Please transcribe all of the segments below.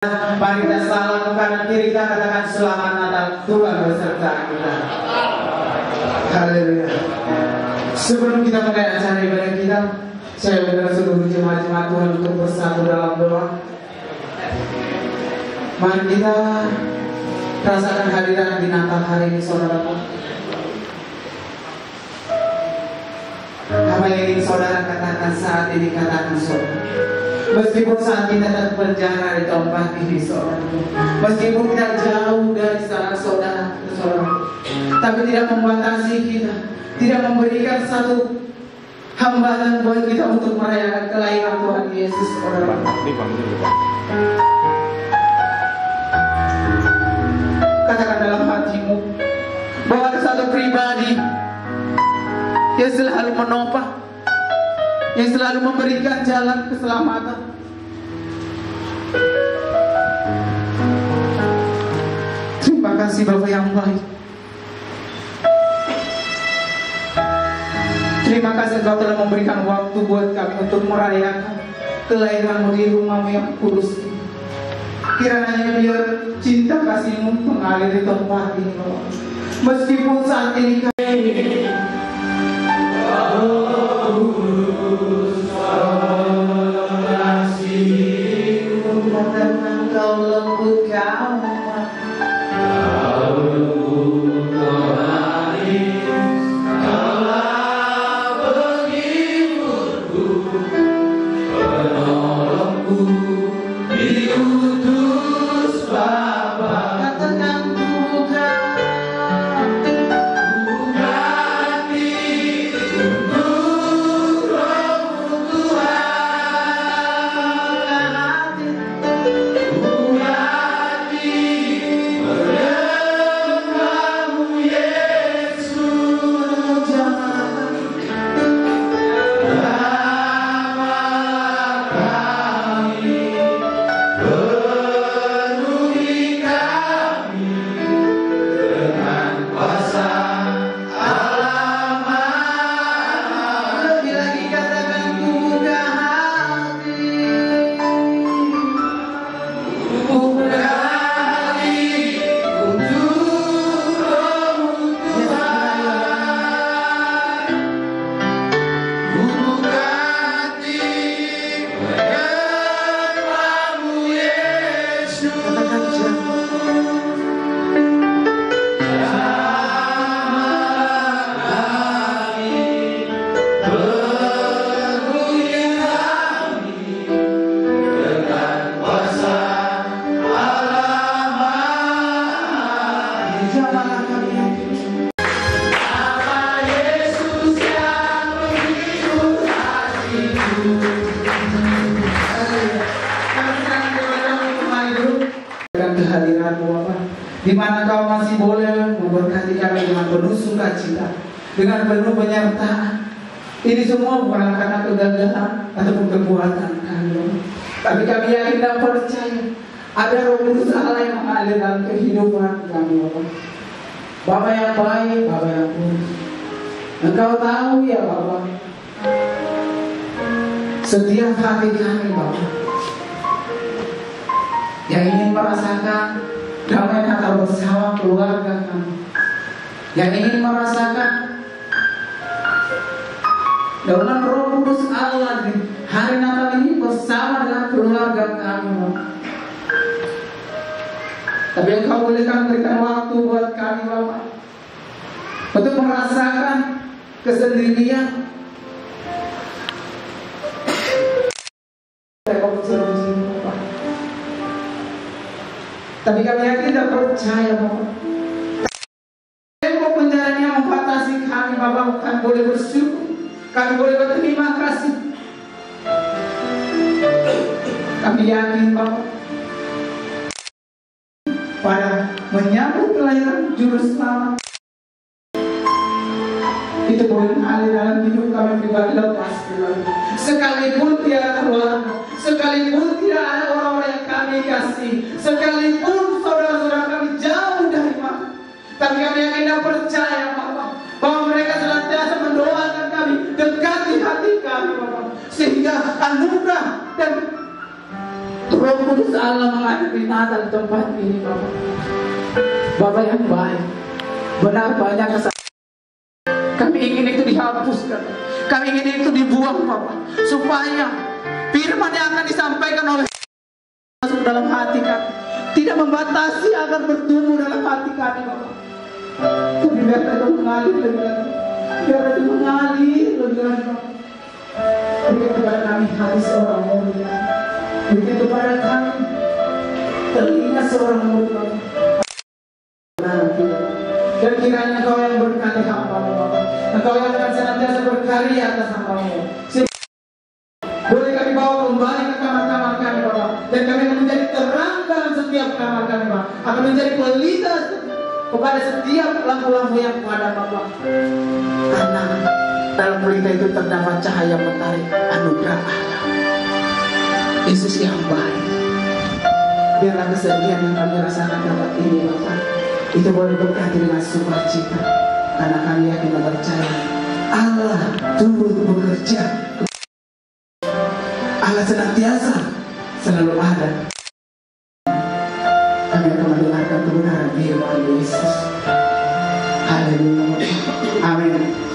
Mari kita selamat kanan kiri kita katakan selamat Natal Tuhan beserta kita. Haleluya. Sebelum kita mulai acara ibadah kita, saya mengundang seluruh jemaat-jemaat Tuhan untuk bersatu dalam doa. Mari kita rasakan hadiran di Natal hari ini, saudara. Apa yang ingin saudara katakan saat ini katakan saudara. Meskipun saat kita terpenjara di tempat ini saudara Meskipun kita jauh dari sana saudara, saudara Tapi tidak membatasi kita. Tidak memberikan satu hambatan buat kita untuk merayakan kelahiran Tuhan Yesus saudara Katakan dalam hatimu Bahwa satu pribadi Yang selalu menopang yang selalu memberikan jalan keselamatan. Terima kasih Bapak yang baik. Terima kasih Engkau telah memberikan waktu buat kami untuk merayakan kelahiranmu di rumahmu yang kudus. Kiranya biar cinta kasihmu mengalir di tempat ini. Meskipun saat ini kami Kau lembut memberkati kami dengan penuh sukacita dengan penuh penyertaan. Ini semua bukan karena kegagalan ataupun kekuatan kami. Tapi kami yakin dan percaya ada roh kudus Allah yang mengalir dalam kehidupan kami. Bapa Bapa yang baik, Bapa yang kudus Engkau tahu ya Bapa. Setiap hati kami Bapa yang ingin merasakan damai Natal bersama keluarga kami, yang ingin merasakan daunan Roh Kudus Allah di hari Natal ini bersama dengan keluarga. Bapak. Tapi Engkau bolehkan berikan waktu buat kami Bapak untuk merasakan kesendirian. Tapi kami yakin dan percaya Bapak. Kami yakin Bapak. Pada menyambut kelahiran juru selamat. Itu boleh mengalir dalam hidup kami pribadi lepas. Sekalipun tiada keluarga, sekalipun tidak ada orang-orang yang kami kasih, sekalipun saudara-saudara kami jauh dari Bapak, tapi kami yakin dan percaya Bapak bahwa mereka senantiasa mendoakan kami, dekati hati kami Bapak, sehingga anugerah Kudus Allah menghadapi Natal tempat ini Bapak. Bapak yang baik. Benar banyak kesalahan. Kami ingin itu dihapuskan. Kami ingin itu dibuang Bapak. Supaya firman yang akan disampaikan oleh masuk dalam hati kami. Tidak membatasi agar bertumbuh dalam hati kami Bapak. Tapi biar itu mengalir lebih lagi. Biar itu mengalir lebih lagi Bapak. Kepada kami hati seorang mulia. Berikan kepada kami telinga seorang mulia. Dan kiranya kau yang berkati hambamu Bapak. Engkau yang akan senantiasa berkarya atas hambamu. Boleh kami bawa kembali ke kamar-kamar kami Bapak. Dan kami akan menjadi terang dalam setiap kamar kami Bapak. Akan menjadi pelita kepada setiap lampu-lampu yang ada Bapak. Karena dalam pelita itu terdapat cahaya mentari anugerah Allah. Yesus yang baik. Biarlah kesedihan yang kami rasakan dapat ini Bapak. Itu boleh berkati dengan sukacita. Karena kami yakin dan percaya Allah turut bekerja. Allah senantiasa selalu ada. Kami akan mendengarkan kebenaran firman Yesus. Haleluya. Amin.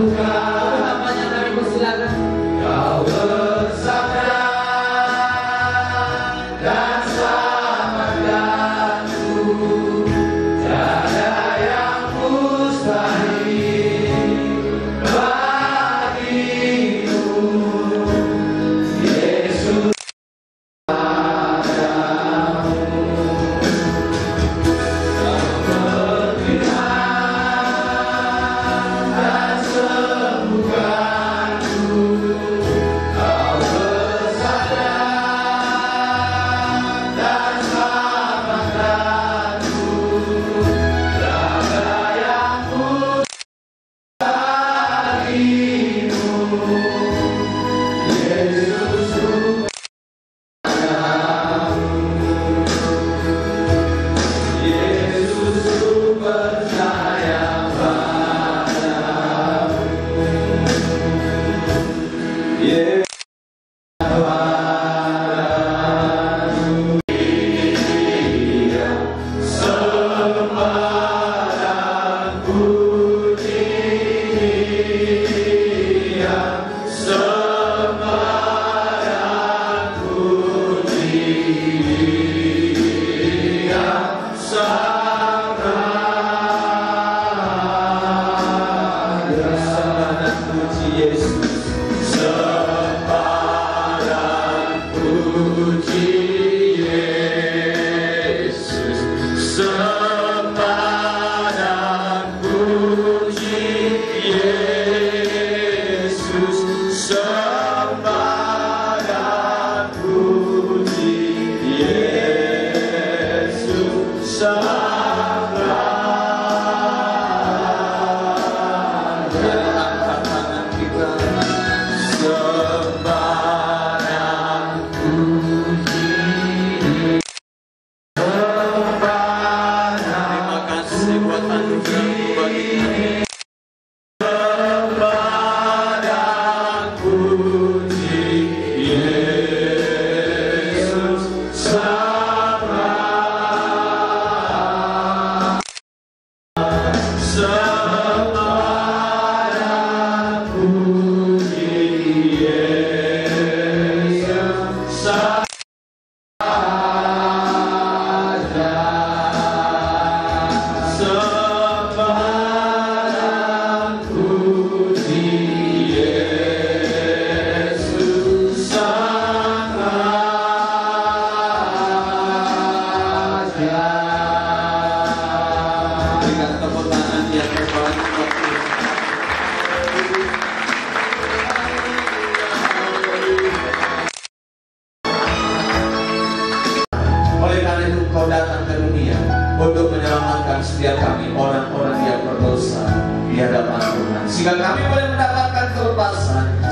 Nunca. Salvador.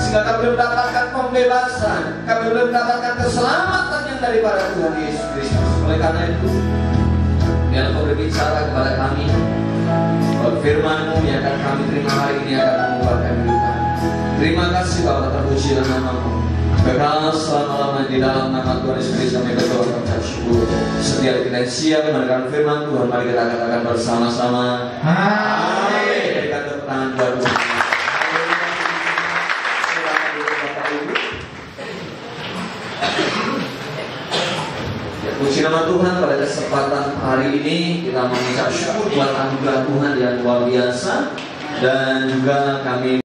Sehingga kami mendapatkan pembebasan, kami mendapatkan keselamatan yang daripada Tuhan Yesus Kristus. Oleh karena itu, biarlah kau berbicara kepada kami, bahwa firman-Mu yang akan kami terima hari ini akan mengubahkan hidup kami. Terima kasih Bapak terpuji dan namamu. Kekal selama-lamanya di dalam nama Tuhan Yesus Kristus kami berdoa dan syukur. Setiap kita siap mendengarkan firman Tuhan, mari kita katakan bersama-sama. Amin. Berikan tepuk tangan buat Tuhan. Silakan duduk Bapak Ibu. Ya, puji nama Tuhan pada kesempatan hari ini kita mengucap syukur buat anugerah Tuhan yang luar biasa. Dan juga kami